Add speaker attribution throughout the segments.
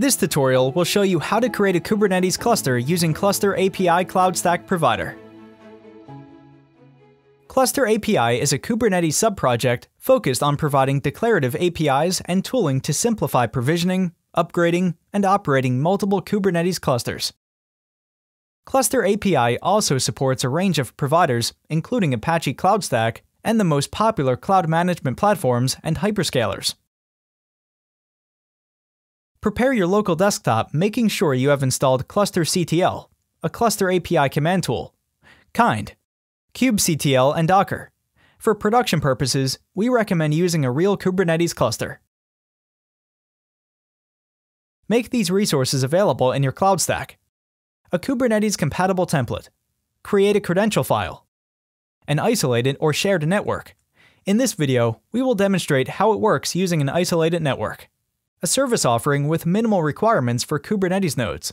Speaker 1: This tutorial will show you how to create a Kubernetes cluster using Cluster API Cloud Stack Provider. Cluster API is a Kubernetes subproject focused on providing declarative APIs and tooling to simplify provisioning, upgrading, and operating multiple Kubernetes clusters. Cluster API also supports a range of providers, including Apache Cloud Stack and the most popular cloud management platforms and hyperscalers. Prepare your local desktop, making sure you have installed clusterctl, a cluster API command tool, kind, kubectl, and Docker. For production purposes, we recommend using a real Kubernetes cluster. Make these resources available in your cloud stack. A Kubernetes compatible template. Create a credential file. An isolated or shared network. In this video, we will demonstrate how it works using an isolated network a service offering with minimal requirements for Kubernetes nodes.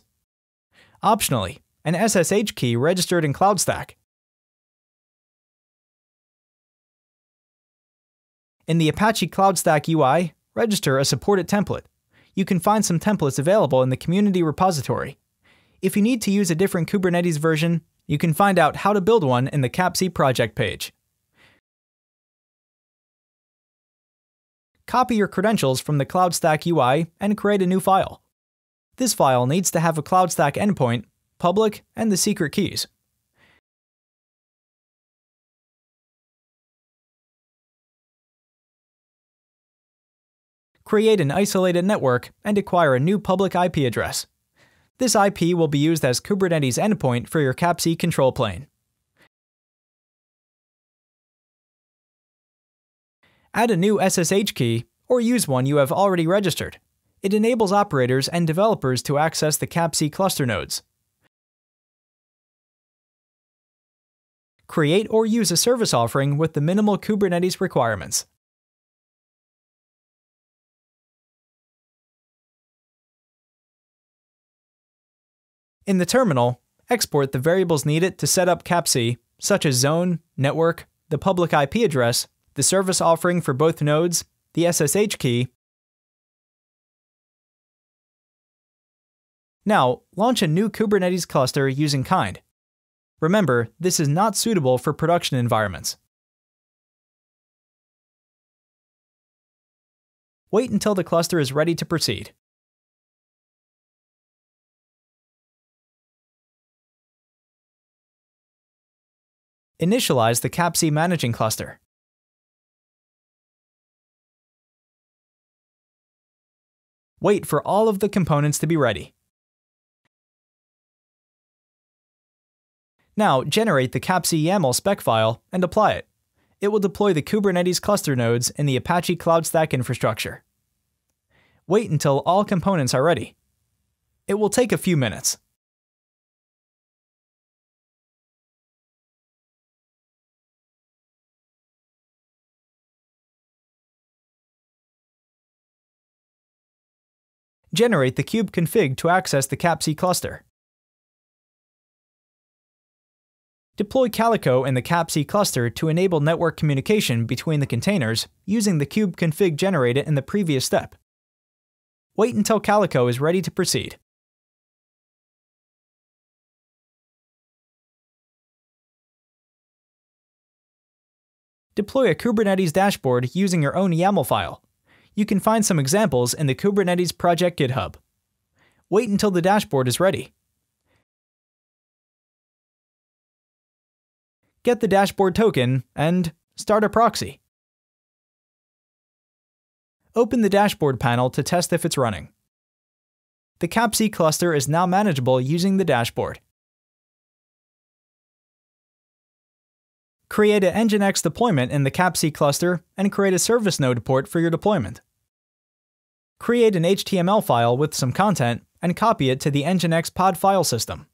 Speaker 1: Optionally, an SSH key registered in CloudStack. In the Apache CloudStack UI, register a supported template. You can find some templates available in the community repository. If you need to use a different Kubernetes version, you can find out how to build one in the CAPC project page. Copy your credentials from the CloudStack UI and create a new file. This file needs to have a CloudStack endpoint, public, and the secret keys. Create an isolated network and acquire a new public IP address. This IP will be used as Kubernetes endpoint for your CAPC control plane. Add a new SSH key, or use one you have already registered. It enables operators and developers to access the CAPC cluster nodes. Create or use a service offering with the minimal Kubernetes requirements. In the terminal, export the variables needed to set up CAPC, such as zone, network, the public IP address, the service offering for both nodes, the SSH key. Now, launch a new Kubernetes cluster using Kind. Remember, this is not suitable for production environments. Wait until the cluster is ready to proceed. Initialize the CAPC managing cluster. Wait for all of the components to be ready. Now, generate the CAPC YAML spec file and apply it. It will deploy the Kubernetes cluster nodes in the Apache Cloud Stack infrastructure. Wait until all components are ready. It will take a few minutes. Generate the kube config to access the CAPC cluster. Deploy Calico in the CAPC cluster to enable network communication between the containers using the kube config generated in the previous step. Wait until Calico is ready to proceed. Deploy a Kubernetes dashboard using your own YAML file. You can find some examples in the Kubernetes project GitHub. Wait until the dashboard is ready. Get the dashboard token and start a proxy. Open the dashboard panel to test if it's running. The CAPC cluster is now manageable using the dashboard. Create an Nginx deployment in the CAPC cluster and create a service node port for your deployment. Create an HTML file with some content and copy it to the Nginx pod file system.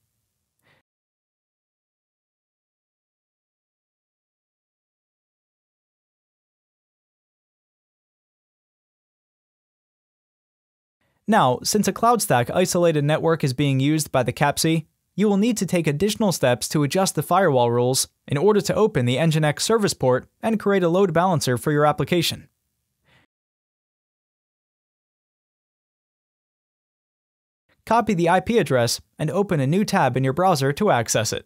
Speaker 1: Now, since a CloudStack isolated network is being used by the CAPC, you will need to take additional steps to adjust the firewall rules in order to open the Nginx service port and create a load balancer for your application. Copy the IP address and open a new tab in your browser to access it.